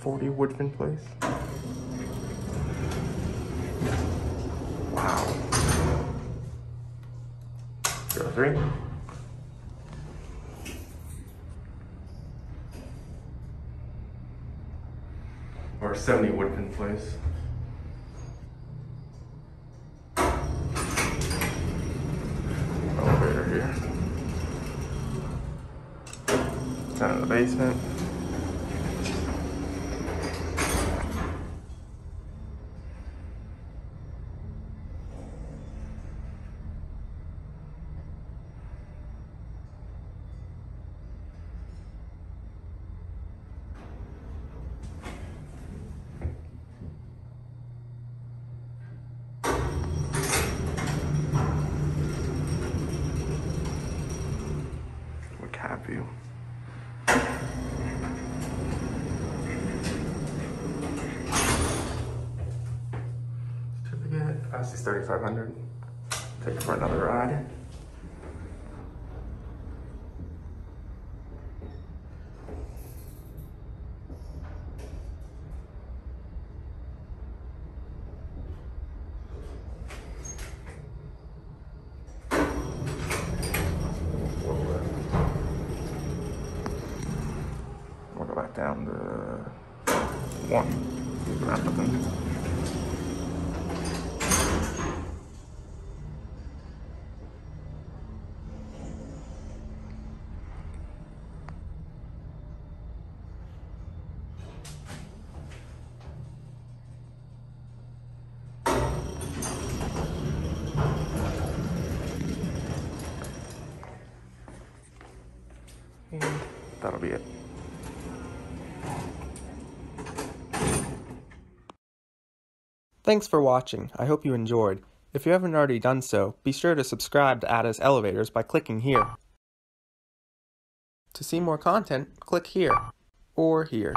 40 Woodfin Place. Wow. Zero three. Or 70 Woodfin Place. Elevator here. Down in the basement. View? Certificate, IC's 3500. Take it for another ride. Down to one. Applicant. And that'll be it. Thanks for watching. I hope you enjoyed. If you haven't already done so, be sure to subscribe to AdazElevatorz by clicking here. To see more content, click here or here.